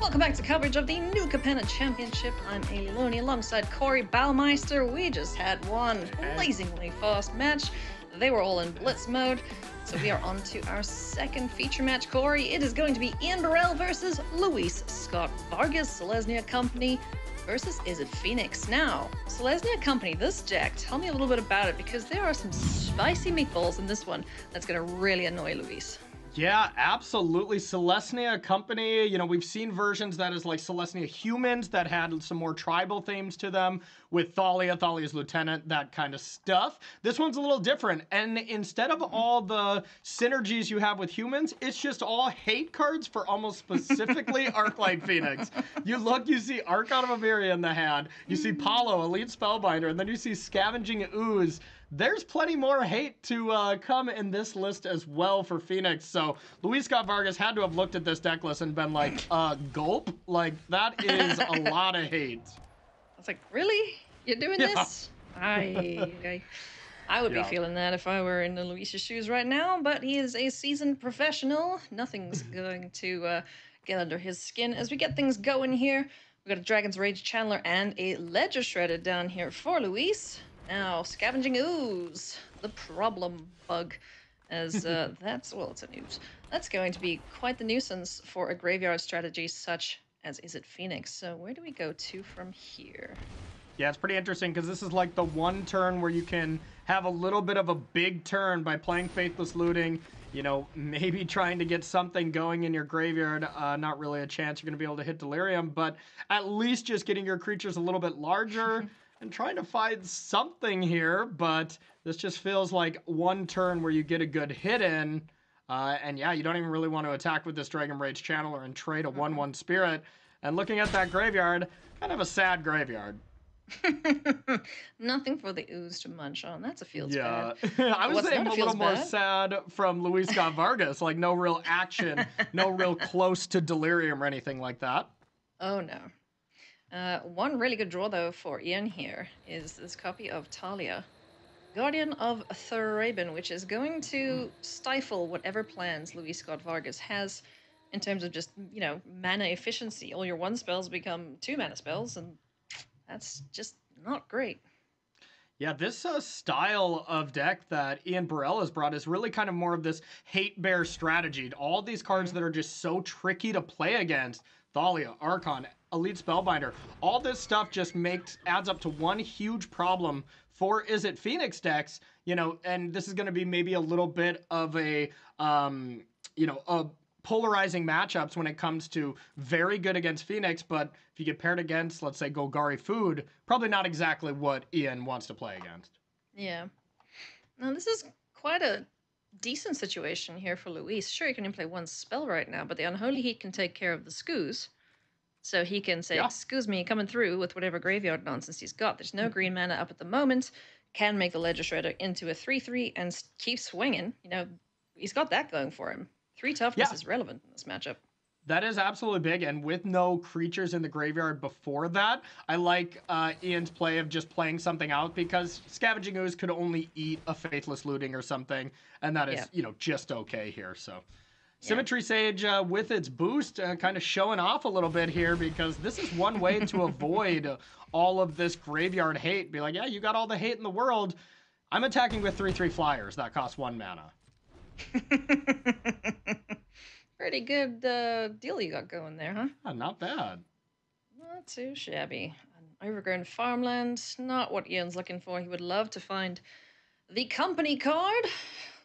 Welcome back to coverage of the New Capenna Championship. I'm Ailey Looney alongside Corey Baumeister. We just had one blazingly fast match. They were all in blitz mode. So we are on to our second feature match, Corey. It is going to be Ian Birrell versus Luis Scott Vargas, Selesnya Company versus Izzet Phoenix. Now, Selesnya Company, this deck, tell me a little bit about it because there are some spicy meatballs in this one that's going to really annoy Luis. Yeah, absolutely. Selesnya Company, you know, we've seen versions that is like Selesnya Humans that had some more tribal themes to them with Thalia, Thalia's Lieutenant, that kind of stuff. This one's a little different. And instead of all the synergies you have with humans, it's just all hate cards for almost specifically Arclight Phoenix. You look, you see Archon of Emeria in the hand, you see mm. Paulo, Elite Spellbinder, and then you see Scavenging Ooze there's plenty more hate to uh, come in this list as well for Phoenix. So Luis Scott Vargas had to have looked at this deck list and been like, uh, gulp? Like, that is a lot of hate. I was like, really? You're doing yeah. this? I, I, I would yeah. be feeling that if I were in Luis's shoes right now, but he is a seasoned professional. Nothing's going to uh, get under his skin. As we get things going here, We've got a Dragon's Rage Channeler and a Ledger Shredder down here for Luis. Now, Scavenging Ooze, the problem bug, as uh, that's, well, it's a news. That's going to be quite the nuisance for a graveyard strategy such as Izzet Phoenix. So where do we go to from here? Yeah, it's pretty interesting because this is like the one turn where you can have a little bit of a big turn by playing Faithless Looting. You know, maybe trying to get something going in your graveyard. Uh, not really a chance you're going to be able to hit Delirium, but at least just getting your creatures a little bit larger. and trying to find something here, but this just feels like one turn where you get a good hit in. Uh, and yeah, you don't even really want to attack with this Dragon Rage Channeler and trade a 1 1 Spirit. And looking at that graveyard, kind of a sad graveyard. Nothing for the ooze to munch on. That's a feels yeah. bad. I was What's saying a little more bad? sad from Luis Scott Vargas. Like no real action, no real close to delirium or anything like that. Oh no. Uh, one really good draw, though, for Ian here is this copy of Thalia, Guardian of Thraben, which is going to stifle whatever plans Luis Scott Vargas has in terms of just, you know, mana efficiency. All your one spells become two mana spells, and that's just not great. Yeah, this uh, style of deck that Ian Birrell has brought is really kind of more of this hate bear strategy. All these cards mm-hmm. that are just so tricky to play against Thalia, Archon, Elite Spellbinder. All this stuff just makes adds up to one huge problem for Izzet Phoenix decks, you know, and this is going to be maybe a little bit of a um, you know, a polarizing matchups when it comes to very good against Phoenix, but if you get paired against, let's say, Golgari Food, probably not exactly what Ian wants to play against. Yeah. Now, this is quite a decent situation here for Luis. Sure, he can only play one spell right now, but the Unholy Heat can take care of the Skoos. So he can say, yeah. excuse me, coming through with whatever graveyard nonsense he's got. There's no green mana up at the moment. Can make the Ledger Shredder into a 3 3 and keep swinging. You know, he's got that going for him. Three toughness yeah. is relevant in this matchup. That is absolutely big, and with no creatures in the graveyard before that, I like uh, Ian's play of just playing something out because Scavenging Ooze could only eat a Faithless Looting or something, and that is, yeah. you know, just okay here. So Symmetry Sage uh, with its boost uh, kind of showing off a little bit here because this is one way to avoid all of this graveyard hate. Be like, yeah, you got all the hate in the world. I'm attacking with 3 3 flyers that cost one mana. Pretty good uh, deal you got going there, huh? Yeah, not bad. Not too shabby. An overgrown farmland, not what Ian's looking for. He would love to find the company card,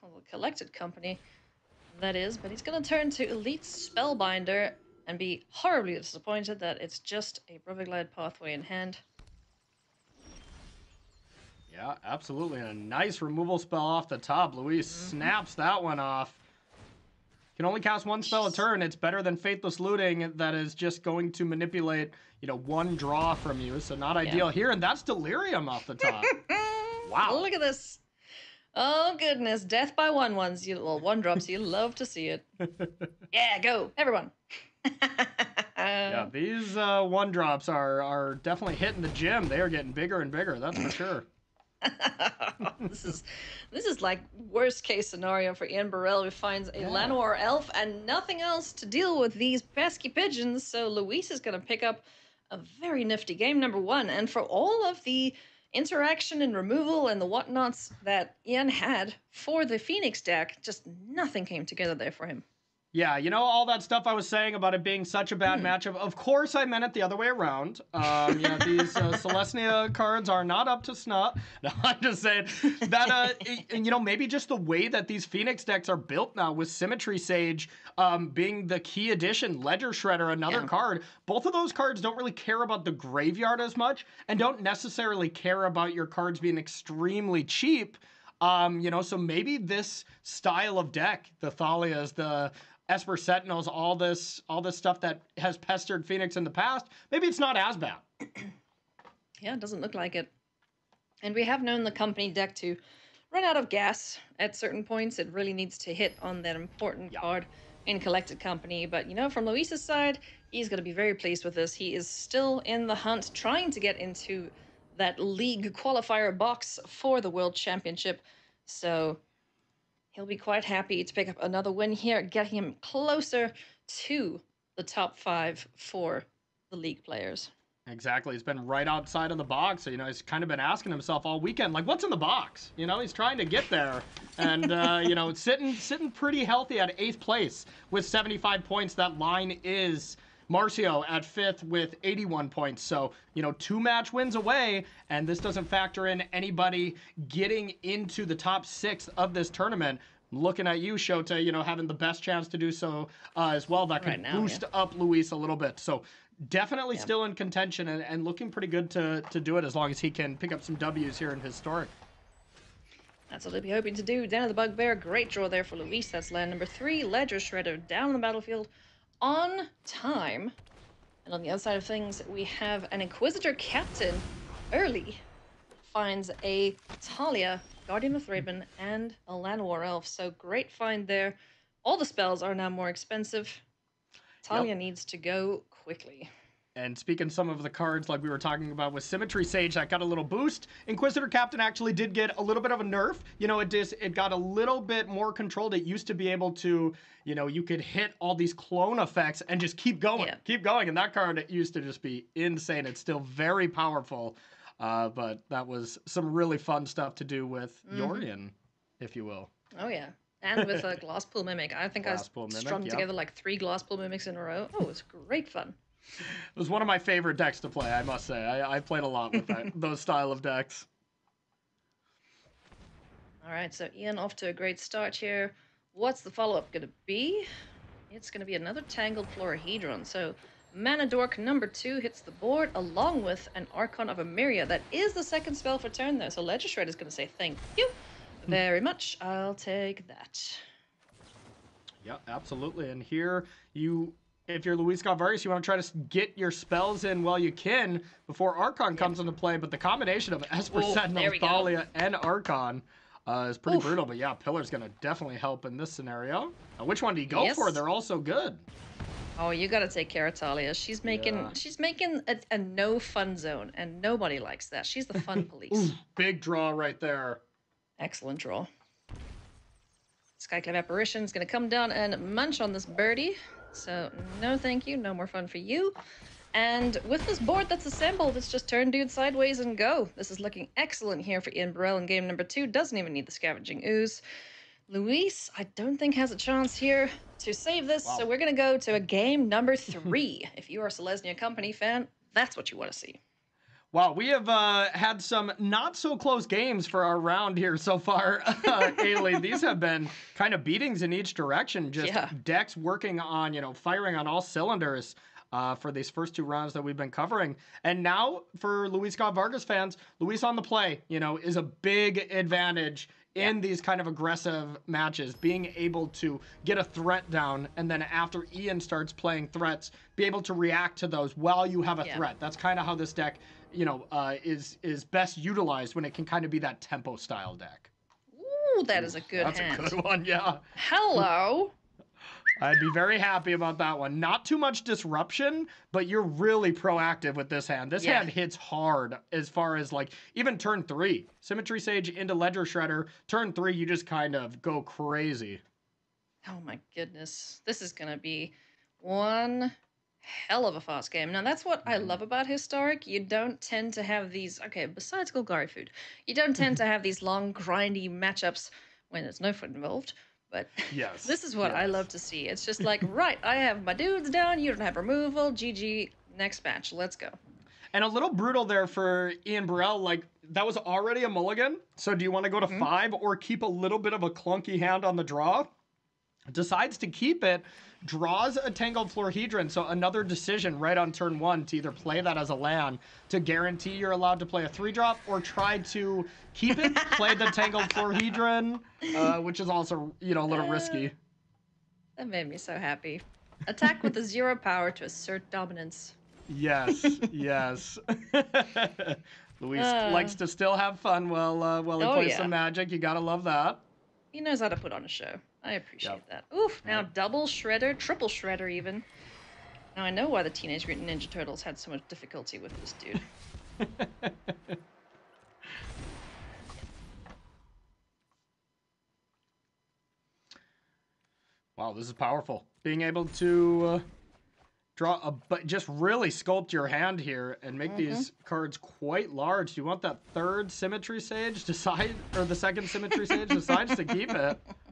well, the collected company that is, but he's going to turn to Elite Spellbinder and be horribly disappointed that it's just a Brotherglide pathway in hand. Yeah, absolutely. And a nice removal spell off the top. Luis mm -hmm. snaps that one off. Can only cast one spell a turn. It's better than Faithless Looting that is just going to manipulate, you know, one draw from you. So not ideal yeah. here. And that's Delirium off the top. wow. Look at this. Oh goodness, death by one ones. You well, one drops. You love to see it. yeah, go everyone. yeah, these uh, one drops are are definitely hitting the gym. They are getting bigger and bigger. That's for sure. this is this is like worst case scenario for Ian Birrell who finds a yeah. Elf and nothing else to deal with these pesky pigeons. So Luis is gonna pick up a very nifty game number one. And for all of the interaction and removal and the whatnots that Ian had for the Phoenix deck, just nothing came together there for him. Yeah, you know all that stuff I was saying about it being such a bad mm. matchup. Of course, I meant it the other way around. Um, you know, these uh, Selesnya cards are not up to snuff. No, I'm just saying that. Uh, you know, maybe just the way that these Phoenix decks are built now, with Symmetry Sage um, being the key addition, Ledger Shredder another yeah. card. Both of those cards don't really care about the graveyard as much, and don't necessarily care about your cards being extremely cheap. Um, you know, so maybe this style of deck, the Thalias, the Esper Sentinels, all this, all this stuff that has pestered Phoenix in the past, maybe it's not as bad. yeah, it doesn't look like it. And we have known the company deck to run out of gas at certain points. It really needs to hit on that important yeah. card in Collected Company. But, you know, from Luis's side, he's going to be very pleased with this. He is still in the hunt, trying to get into that league qualifier box for the World Championship. So He'll be quite happy to pick up another win here, getting him closer to the top five for the league players. Exactly. He's been right outside of the box. So, you know, he's kind of been asking himself all weekend, like, what's in the box? You know, he's trying to get there. And, uh, you know, sitting sitting pretty healthy at eighth place with 75 points. That line is Marcio at fifth with 81 points. So, you know, two match wins away, and this doesn't factor in anybody getting into the top six of this tournament. Looking at you, Shota, you know, having the best chance to do so uh, as well. That could right now, boost yeah. up Luis a little bit. So, definitely yeah. still in contention and, and looking pretty good to, to do it as long as he can pick up some W's here in Historic. That's what they'll be hoping to do. Down to the Bugbear. Great draw there for Luis. That's land number three. Ledger Shredder down on the battlefield on time. And on the other side of things, we have an Inquisitor Captain early finds a Thalia, Guardian of Thraben, and a Llanowar Elf. So great find there. All the spells are now more expensive. Thalia yep. needs to go quickly. And speaking some of the cards like we were talking about with Symmetry Sage, that got a little boost. Inquisitor Captain actually did get a little bit of a nerf. You know, it just it got a little bit more controlled. It used to be able to, you know, you could hit all these clone effects and just keep going, yeah. keep going. And that card it used to just be insane. It's still very powerful, uh, but that was some really fun stuff to do with mm-hmm. Yorion, if you will. Oh yeah, and with a Glasspool Mimic. I think Glass I strung yep. together like three Glasspool Mimics in a row. Oh, it was great fun it was one of my favorite decks to play. I must say, I, I played a lot with that, those style of decks. All right, so Ian off to a great start here. What's the follow-up going to be? It's going to be another Tangled Florahedron. So Mana Dork number two hits the board along with an Archon of Emeria. That is the second spell for turn though. So Ledger Shredder is going to say thank you hmm. very much. I'll take that. Yeah, absolutely. And here you if you're Luis Galvarius, you want to try to get your spells in while you can before Archon comes into play. But the combination of Esper Ooh, Sentinel, Thalia, and Archon uh, is pretty Oof. brutal. But yeah, Pillar's going to definitely help in this scenario. Now, which one do you go yes. for? They're all so good. Oh, you got to take care of Thalia. She's making yeah. she's making a, a, no fun zone, and nobody likes that. She's the fun police. Ooh, big draw right there. Excellent draw. Skyclave Apparition is going to come down and munch on this birdie. So no thank you, no more fun for you. And with this board that's assembled, it's just turn dude sideways and go. This is looking excellent here for Ian Birrell in game number two. Doesn't even need the Scavenging Ooze. Luis, I don't think has a chance here to save this, wow. so we're going to go to a game number three. if you are a Selesnya Company fan, that's what you want to see. Wow, we have uh, had some not so close games for our round here so far, uh, These have been kind of beatings in each direction. Just yeah. decks working on, you know, firing on all cylinders. Uh, for these first two rounds that we've been covering. And now for Luis Scott Vargas fans, Luis on the play, you know, is a big advantage in yeah. these kind of aggressive matches, being able to get a threat down and then after Ian starts playing threats, be able to react to those while you have a yeah. threat. That's kind of how this deck you know, uh, is is best utilized when it can kind of be that tempo style deck. Ooh, that is a good That's hand. a good one, yeah. Hello. I'd be very happy about that one. Not too much disruption, but you're really proactive with this hand. This Yeah. hand hits hard as far as like even turn three. Symmetry Sage into Ledger Shredder. Turn three, you just kind of go crazy. Oh my goodness. This is going to be one hell of a fast game. Now, that's what I mm-hmm. love about Historic. You don't tend to have these, okay, besides Golgari food, you don't tend to have these long, grindy matchups when there's no foot involved. But Yes. this is what I love to see. It's just like, right, I have my dudes down, you don't have removal, GG, next match, let's go. And a little brutal there for Ian Birrell. Like, that was already a mulligan. So, do you want to go to Mhm. five or keep a little bit of a clunky hand on the draw? Decides to keep it, draws a Tangled Florahedron. So, another decision right on turn one to either play that as a land to guarantee you're allowed to play a three drop or try to keep it, play the Tangled Florahedron, uh, which is also, you know, a little risky. That made me so happy. Attack with a zero power to assert dominance. Yes, yes. Luis Uh. likes to still have fun while uh, while he Oh, plays yeah. some magic. You gotta love that. He knows how to put on a show. I appreciate Yep. that. Oof, now Yep. double shredder, triple shredder even. Now I know why the Teenage Mutant Ninja Turtles had so much difficulty with this dude. Wow, this is powerful. Being able to uh, draw a, but just really sculpt your hand here and make these cards quite large. Do you want that third symmetry sage? to Decide, or the second symmetry sage decides to keep it.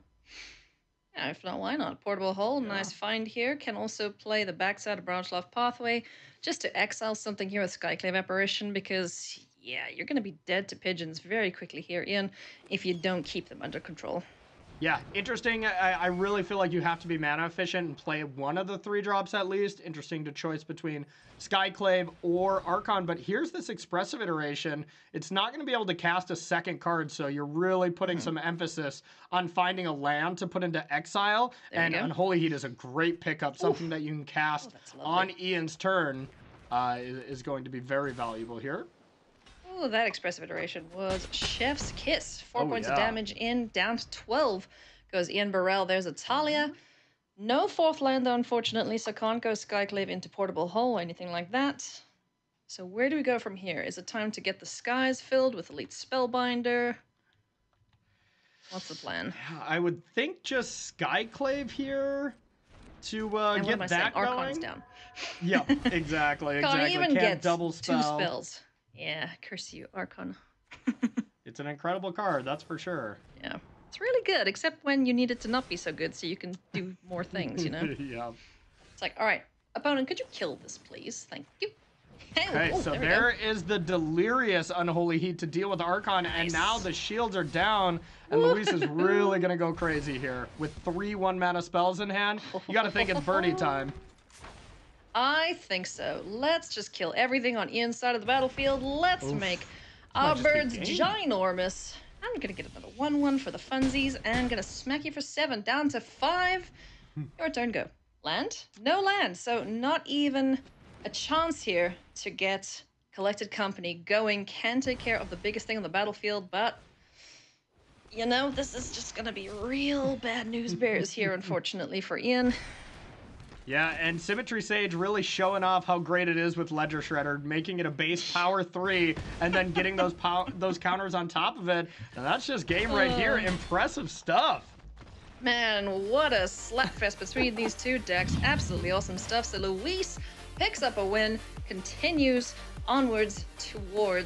Yeah, if not, why not? Portable Hole, Yeah. nice find here. Can also play the backside of Branchloft Pathway just to exile something here with Skyclave Apparition because, yeah, you're going to be dead to pigeons very quickly here, Ian, if you don't keep them under control. Yeah, interesting. I, I really feel like you have to be mana efficient and play one of the three drops at least. Interesting to choice between Skyclave or Archon. But here's this expressive iteration. It's not going to be able to cast a second card, so you're really putting Hmm. some emphasis on finding a land to put into exile. There and. Unholy Heat is a great pickup, something that you can cast Oh, on. Ian's turn. Uh, is, is going to be very valuable here. Oh, that expressive iteration was Chef's Kiss. Four Oh, points yeah. of damage in, down to 12 goes Ian Birrell. There's Italia. No fourth land, though, unfortunately, so can't go Skyclave into Portable Hole or anything like that. So where do we go from here? Is it time to get the skies filled with Elite Spellbinder? What's the plan? I would think just Skyclave here to uh, get I saying? that Archon's down. Yeah, exactly, Can't exactly. even Can't get double two spell. spells. Yeah, curse you, Archon. It's an incredible card, that's for sure. Yeah. It's really good, except when you need it to not be so good so you can do more things, you know? yeah. It's like, all right, opponent, could you kill this, please? Thank you. Hey, Okay, oh, so there there is the delirious unholy heat to deal with Archon, and now the shields are down, and Luis is really gonna go crazy here with three one mana spells in hand. You gotta think it's birdie time. I think so. Let's just kill everything on Ian's side of the battlefield. Let's Oof. make our birds ginormous. I'm gonna get another 1 1 for the funsies and gonna smack you for 7 down to 5. Your turn, go. Land? No land, so not even a chance here to get Collected Company going. Can take care of the biggest thing on the battlefield, but you know, this is just gonna be real bad news bears here, unfortunately, for Ian. Yeah, and Symmetry Sage really showing off how great it is with Ledger Shredder, making it a base power three, and then getting those pow- those counters on top of it. And that's just game right here. Uh. Impressive stuff. Man, what a slapfest between these two decks. Absolutely awesome stuff. So Luis picks up a win, continues onwards towards